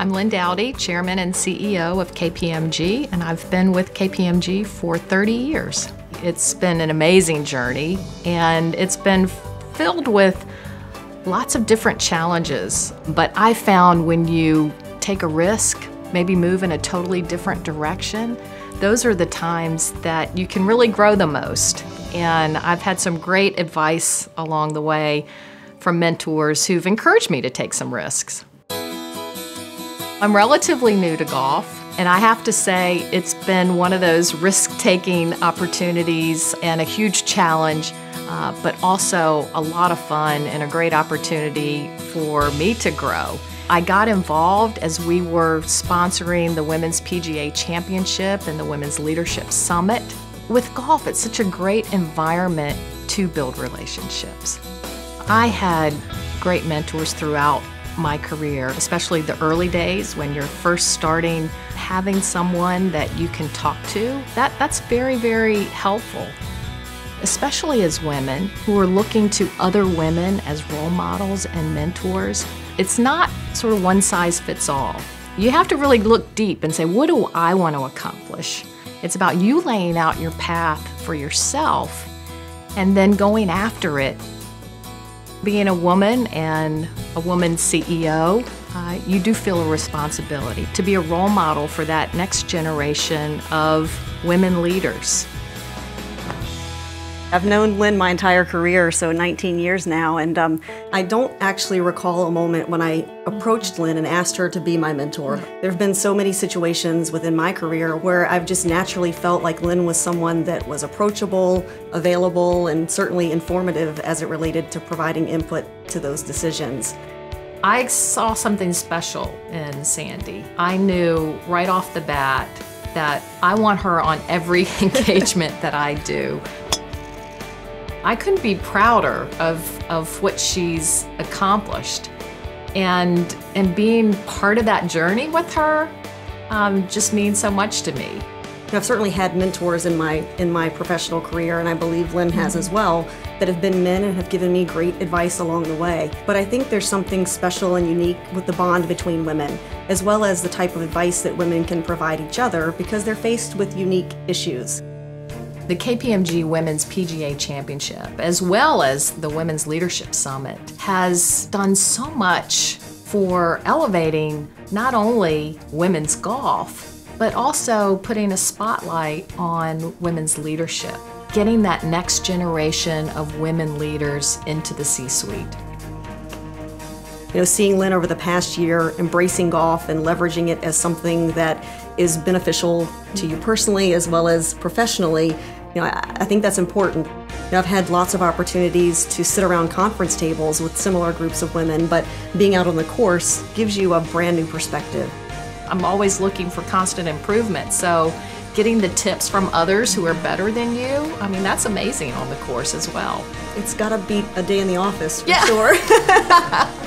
I'm Lynne Doughtie, Chairman and CEO of KPMG, and I've been with KPMG for 30 years. It's been an amazing journey, and it's been filled with lots of different challenges. But I found when you take a risk, maybe move in a totally different direction, those are the times that you can really grow the most. And I've had some great advice along the way from mentors who've encouraged me to take some risks. I'm relatively new to golf, and I have to say it's been one of those risk taking opportunities and a huge challenge, uh, but also a lot of fun and a great opportunity for me to grow. I got involved as we were sponsoring the Women's PGA Championship and the Women's Leadership Summit. With golf, it's such a great environment to build relationships. I had great mentors throughout my career, especially the early days when you're first starting, having someone that you can talk to, that, that's very, very helpful. Especially as women who are looking to other women as role models and mentors. It's not sort of one size fits all. You have to really look deep and say, what do I want to accomplish? It's about you laying out your path for yourself and then going after it being a woman and a woman CEO, uh, you do feel a responsibility to be a role model for that next generation of women leaders. I've known Lynne my entire career, so 19 years now, and um, I don't actually recall a moment when I approached Lynne and asked her to be my mentor. There have been so many situations within my career where I've just naturally felt like Lynne was someone that was approachable, available, and certainly informative as it related to providing input to those decisions. I saw something special in Sandy. I knew right off the bat that I want her on every engagement that I do. I couldn't be prouder of, of what she's accomplished. And, and being part of that journey with her um, just means so much to me. I've certainly had mentors in my in my professional career, and I believe Lynne has as well, that have been men and have given me great advice along the way. But I think there's something special and unique with the bond between women, as well as the type of advice that women can provide each other because they're faced with unique issues. The KPMG Women's PGA Championship, as well as the Women's Leadership Summit, has done so much for elevating not only women's golf, but also putting a spotlight on women's leadership, getting that next generation of women leaders into the C suite. You know, seeing Lynne over the past year embracing golf and leveraging it as something that is beneficial to you personally as well as professionally you know, I, I think that's important. You know, I've had lots of opportunities to sit around conference tables with similar groups of women, but being out on the course gives you a brand new perspective. I'm always looking for constant improvement, so getting the tips from others who are better than you, I mean, that's amazing on the course as well. It's got to beat a day in the office for yeah. sure.